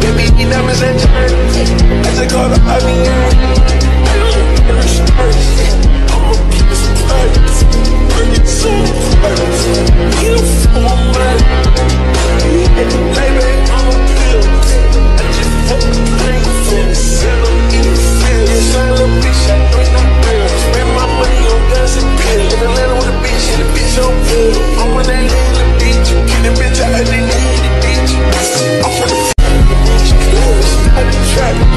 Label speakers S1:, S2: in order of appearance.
S1: Baby, diamonds and turn. I just up, I mean, track.